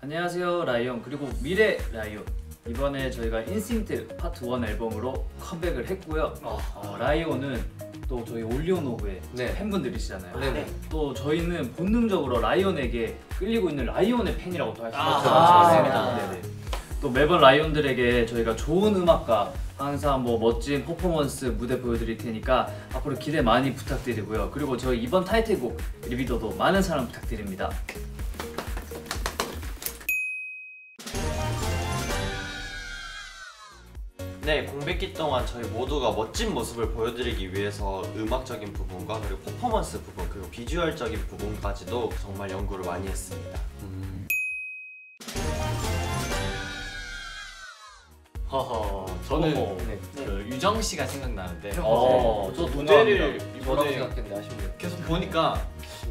안녕하세요 라이온 그리고 미래 라이온 이번에 저희가 Instinct Part 1 앨범으로 컴백을 했고요 어, 라이온은 또 저희 OnlyOneOf의 네. 팬분들이시잖아요 네네. 또 저희는 본능적으로 라이온에게 끌리고 있는 라이온의 팬이라고 또 할수 아, 있죠 맞습니다. 네네. 또 매번 라이온들에게 저희가 좋은 음악과 항상 뭐 멋진 퍼포먼스 무대 보여드릴 테니까 앞으로 기대 많이 부탁드리고요. 그리고 저희 이번 타이틀곡 리비도도 많은 사랑 부탁드립니다. 네, 공백기 동안 저희 모두가 멋진 모습을 보여드리기 위해서 음악적인 부분과 그리고 퍼포먼스 부분 그리고 비주얼적인 부분까지도 정말 연구를 많이 했습니다. 허허 저는 어머. 네, 그 유정 씨가 생각나는데 어, 저저 무대를. 이번에 생각했는데 아쉽네요. 계속 보니까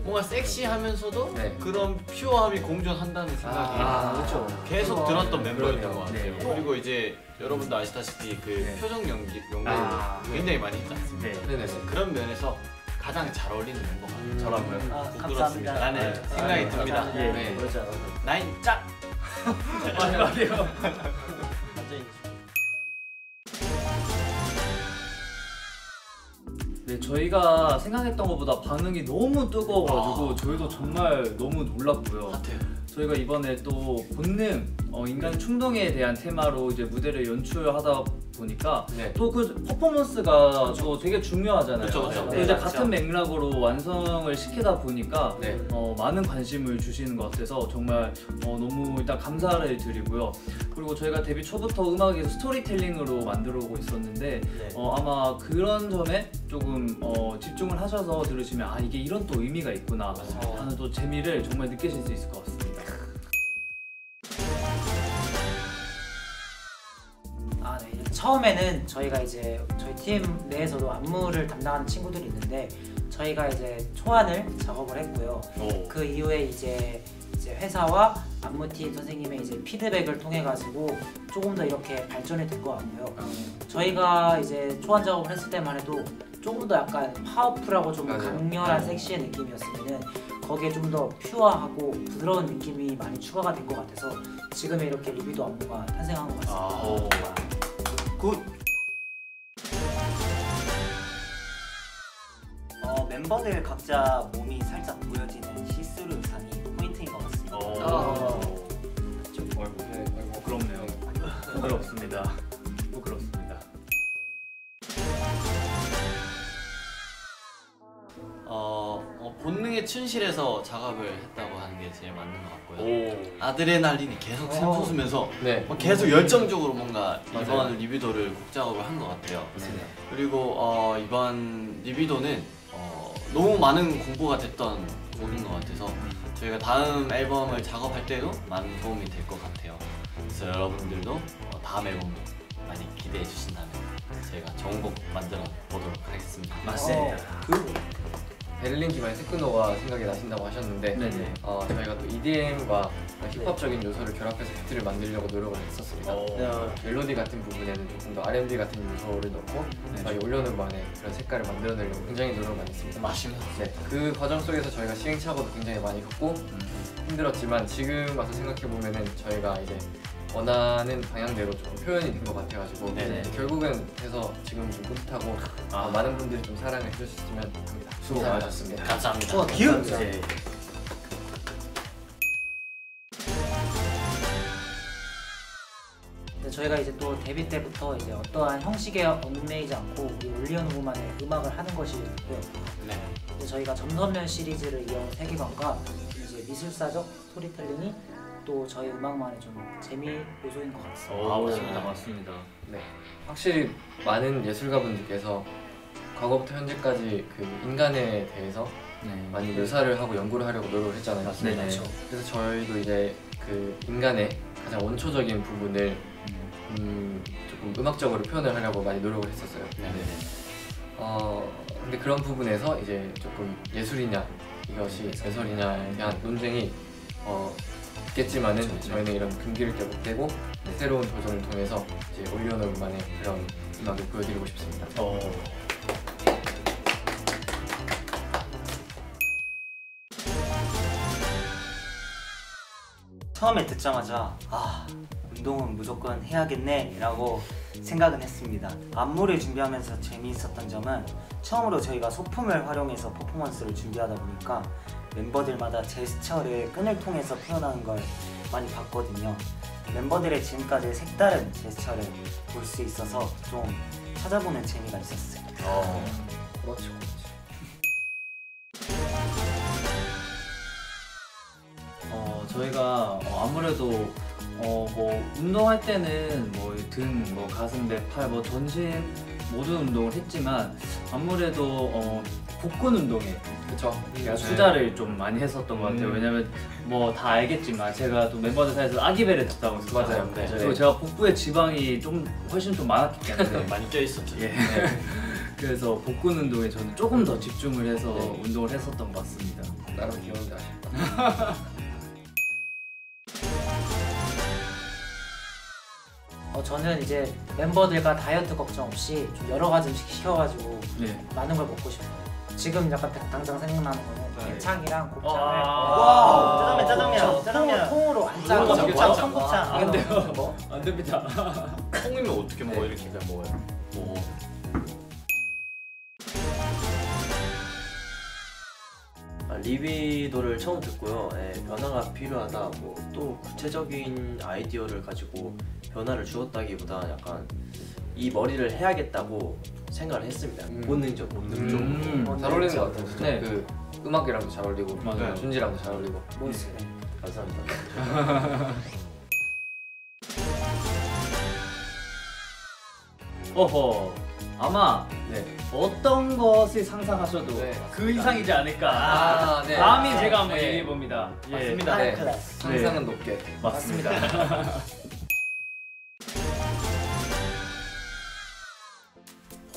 뭔가 섹시하면서도 네. 그런 퓨어함이 공존한다는 생각이 아, 그렇죠. 계속 들었던 멤버였던 것 같아요. 네. 그리고 이제 여러분도 아시다시피 그 네. 표정 연기 연기 아, 굉장히 많이 했지 않습니까? 네. 네네. 그래서 그런 면에서 가장 잘 어울리는 멤버가 음. 저라고요. 아, 부끄럽습니다. 감사합니다. 라는 생각이 아, 듭니다. 예. 네. 그렇죠. 나인 짝! 마지막이에요. 네, 저희가 생각했던 것보다 반응이 너무 뜨거워가지고 저희도 정말 너무 놀랐고요. 핫해요. 저희가 이번에 또 본능, 어, 인간 충동에 대한 테마로 이제 무대를 연출하다 보니까 네. 또그 퍼포먼스가 또 되게 중요하잖아요. 그쵸, 그쵸. 또 네, 이제. 같은 맥락으로 완성을 시키다 보니까 네. 어, 많은 관심을 주시는 것 같아서 정말 어, 너무 일단 감사를 드리고요. 그리고 저희가 데뷔 초부터 음악에서 스토리텔링으로 만들어 오고 있었는데 네. 어, 아마 그런 점에 조금 어, 집중을 하셔서 들으시면 아 이게 이런 또 의미가 있구나 하는 또 재미를 정말 느끼실 수 있을 것 같습니다. 처음에는 저희가 이제 저희 팀 내에서도 안무를 담당하는 친구들이 있는데 저희가 이제 초안을 작업을 했고요. 오. 그 이후에 이제 이제 회사와 안무팀 선생님의 이제 피드백을 통해 가지고 조금 더 이렇게 발전이 될 것 같고요. 아, 네. 저희가 이제 초안 작업을 했을 때만 해도 조금 더 약간 파워풀하고 좀 맞아요. 강렬한 아, 네. 섹시의 느낌이었으면은 거기에 좀 더 pure하고 부드러운 느낌이 많이 추가가 된 것 같아서 지금의 이렇게 리비도 안무가 탄생한 것 같습니다. 아, good! 어, 멤버들 각자 몸이 살짝 보여지는 시스루 의상이 포인트인 것 같습니다. 어. 좀 얼굴. 네. 아이고. 부끄럽네요. 부끄럽습니다. 부끄럽습니다. 어, 본능에 충실해서 작업을 했다고 하는 게 제일 맞는 것 같고요. 오. 아드레날린이 계속 샘솟으면서 네. 막 계속 열정적으로 뭔가 맞아요. 이번 리비도를 곡 작업을 한 것 같아요. 맞습니다. 그리고 어, 이번 리비도는 어, 너무 많은 공부가 됐던 곡인 것 같아서 저희가 다음 앨범을 작업할 때도 많은 도움이 될 것 같아요. 그래서 여러분들도 어, 다음 앨범도 많이 기대해 주신다면 저희가 좋은 곡 만들어 보도록 하겠습니다. 맞습니다. 그 베를린 기반의 테크노가 생각이 나신다고 하셨는데 네네. 어, 저희가 또 EDM과 힙합적인 요소를 결합해서 비트를 만들려고 노력을 했었습니다. 어. 멜로디 같은 부분에는 조금 더 R&B 같은 요소를 넣고 저희 올려놓만의 그런 색깔을 만들어내려고 굉장히 노력을 많이 했습니다. 마시면서 네, 그 과정 속에서 저희가 시행착오도 굉장히 많이 겪고 힘들었지만 지금 와서 생각해 보면 은 저희가 이제 원하는 방향대로 좀 표현이 된 것 같아가지고 네네. 결국은 해서 지금 좀 뿌듯하고 아. 어, 많은 분들이 좀 사랑해 주셨으면 합니다. 수고 많으셨습니다. 감사합니다. 기운. 네. 저희가 이제 또 데뷔 때부터 이제 어떠한 형식에 얽매이지 않고 우리 올리언 후만의 음악을 하는 것이고요. 네. 저희가 점선면 시리즈를 이어온 세계관과 이제 미술사적 스토리텔링이 또 저희 음악만의 좀 재미 요소인 것 같습니다. 아 맞습니다. 맞습니다. 네. 확실히 많은 예술가분들께서 과거부터 현재까지 그 인간에 대해서 네. 많이 묘사를 하고 연구를 하려고 노력을 했잖아요. 맞습니다. 그렇죠. 그래서 저희도 이제 그 인간의 가장 원초적인 부분을 음, 조금 음악적으로 표현을 하려고 많이 노력을 했었어요. 네. 어, 근데 그런 부분에서 이제 조금 예술이냐 이것이 예술이냐에 대한 논쟁이 어, 있겠지만은 저희는 이런 금기를 껴못 대고 새로운 도전을 통해서 이제 올리오노만의 그런 음악을 보여드리고 싶습니다. 어. 처음에 듣자마자 아 운동은 무조건 해야겠네 라고 생각은 했습니다 안무를 준비하면서 재미있었던 점은 처음으로 저희가 소품을 활용해서 퍼포먼스를 준비하다 보니까 멤버들마다 제스처를 끈을 통해서 표현하는 걸 많이 봤거든요. 멤버들의 지금까지 색다른 제스처를 볼 수 있어서 좀 찾아보는 재미가 있었어요. 그렇죠. 어, 저희가 어, 아무래도 어, 뭐 운동할 때는 뭐 등, 뭐 가슴, 배, 팔, 뭐 전신 모든 운동을 했지만 아무래도 어, 복근 운동에 그렇죠. 제가 투자를 좀 많이 했었던 것 같아요. 음. 왜냐면 뭐 다 알겠지만 제가 또 멤버들 사이에서 아기배를 듣다고 했었잖아요. 맞아요. 네. 그리고 제가 복부에 지방이 좀 훨씬 좀 많았기 때문에 많이 껴 있었죠. 예. 그래서 복근 운동에 저는 조금 더 집중을 해서 네. 운동을 했었던 것 같습니다. 나름 귀여운데 아쉽다. 어, 저는 이제 멤버들과 다이어트 걱정 없이 좀 여러 가지 음식 시켜가지고 네. 많은 걸 먹고 싶어요. 지금 약간 당장 생각나는 거는 네. 대창이랑 곱창을 와. 짜장면, 짜장면, 통- 짜장면. 통으로 안 아, 짜고 곱창, 곱창, 곱창. 청곱창 안 돼요. 뭐? 안 됩니다. 콩이면 어떻게 먹어? 네. 이렇게 그냥 먹어요. 오. 리비도를 처음 듣고요. 예, 변화가 필요하다. 뭐 또 구체적인 아이디어를 가지고 변화를 주었다기보다 약간 이 머리를 해야겠다고 생각을 했습니다. 음. 본능적, 본능적으로. 음. 잘 어울리는 것 같아요. 진짜 네. 그 음악이랑도 잘 어울리고 맞아요. 준지랑도 잘 어울리고. 몬스. 감사합니다. 어허. 아마 네. 어떤 것을 상상하셔도 네. 그 이상이지 않을까. 아, 네. 감히 제가 한번 네. 얘기해 봅니다. 맞습니다. 네. 클래스. 상상은 높게. 맞습니다.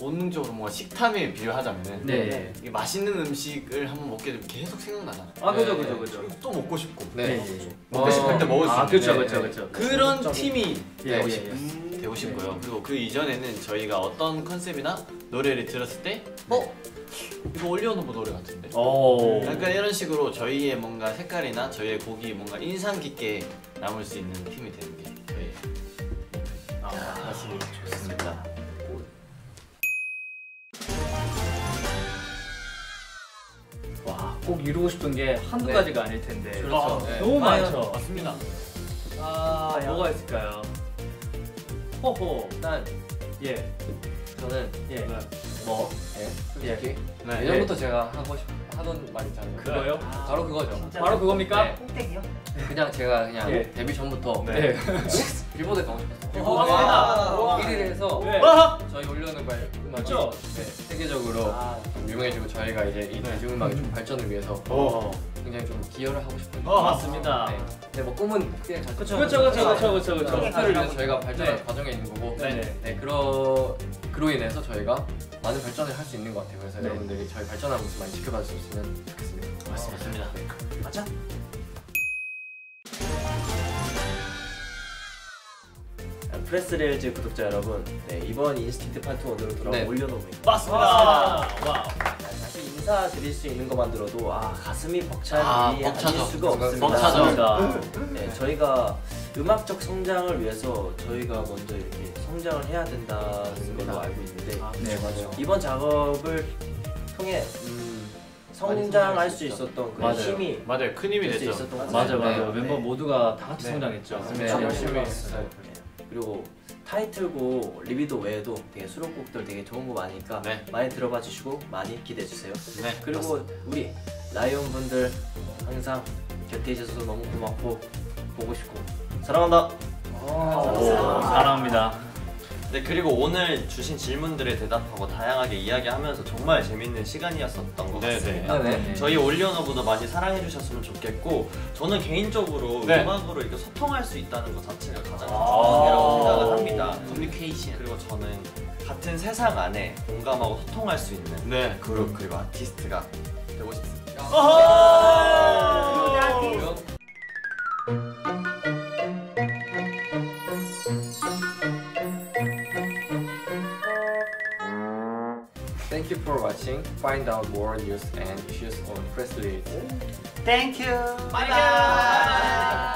본능적으로 뭔가 식탐에 비유하자면은 네. 이게 맛있는 음식을 한번 먹게 되면 계속 생각나잖아요. 아 그죠 네. 그죠 그죠. 또 먹고 싶고 네. 예, 예. 먹고 싶을 때 먹을 수아 있는 그렇죠 네, 그렇죠 네. 그렇죠. 그런. 팀이 예, 되고 예, 싶어요. 예. 되고 싶고요. 그리고 그 이전에는 저희가 어떤 컨셉이나 노래를 들었을 때 어? 이거 올리오노브 노래 같은데? 오. 약간 이런 식으로 저희의 뭔가 색깔이나 저희의 곡이 뭔가 인상 깊게 남을 수 있는 팀이 되는 게 저희 아, 맞습니다. 좋습니다. 와, 꼭 이루고 싶은 게 한두 네. 가지가 아닐 텐데. 그렇죠. 아, 네. 너무 많죠. 맞습니다. 아, 과연? 뭐가 있을까요? 호호. 일단 예. 저는 예. 뭐 예, 솔직히 네. 예전부터 제가 하고 싶 하던 말 있잖아요. 그거요? 바로 그거죠. 진짜 바로 그겁니까? 네. 꽁땡이요? 그냥 제가 그냥 예. 데뷔 전부터 네. 빌보드에 가고 싶었어요. 아, 빌보드에 와. 1위를 해서 네. 저희 올려놓은 말 음악이 그쵸? 네, 세계적으로 아, 좀 유명해지고 저희가 이제 이 대중음악의 좀 발전을 위해서 어. 굉장히 좀 기여를 하고 싶은 어, 맞습니다. 네. 근데 뭐 꿈은 그냥 잘 그쵸, 그렇죠, 그렇죠, 그렇죠, 그렇죠, 그렇죠. 목표를 위해서 저희가 발전하는 네. 과정에 있는 거고 네. 네, 그러 그로 인해서 저희가 많은 발전을 할 수 있는 것 같아요. 그래서 네. 여러분들이 저희 발전하는 모습 많이 지켜봐 주셨으면 좋겠습니다. 맞습니다. 맞아? 프레스릴스 구독자 여러분, 네, 이번 Instinct Part 1으로 돌아온 네. OnlyOneOf입니다. 맞습니다. 와. 사실 인사드릴 수 있는 것만으로도 아 가슴이 벅차는 아, 일이 벅차죠. 아닐 수가 없습니다. 벅차죠. 네, 저희가 음악적 성장을 위해서 저희가 먼저 이렇게 성장을 해야 된다는 걸로 알고 있는데 네, 맞아요. 이번 작업을 통해 음, 성장할 수 있었던 그 맞아요. 힘이 맞아요. 큰 힘이 될수 됐죠. 있었던 것 맞아 같아요. 맞아. 네. 멤버 모두가 다 같이 네. 성장했죠. 네, 참 열심히 했어요. 그리고 타이틀곡 리비도 외에도 되게 수록곡들 되게 좋은 거 많으니까 네. 많이 들어봐 주시고 많이 기대해 주세요. 네. 그리고 우리 라이온 분들 항상 곁에 있어서 너무 고맙고 보고 싶고 사랑한다. 오, 사랑합니다. 네 그리고 오늘 주신 질문들에 대답하고 다양하게 이야기하면서 정말 재밌는 시간이었었던 것 네, 같습니다. 네. 네. 저희 올리언어보다 많이 사랑해 주셨으면 좋겠고 저는 개인적으로 네. 음악으로 이렇게 소통할 수 있다는 것 자체가 가장 큰 아. 좋은이라고 생각을 합니다. 커뮤니케이션. 그리고 저는 같은 세상 안에 공감하고 소통할 수 있는 네. 그룹 그리고 아티스트가 되고 싶습니다. you for watching. Find out more news and issues on Press Release. Thank you. Bye. Bye. Bye.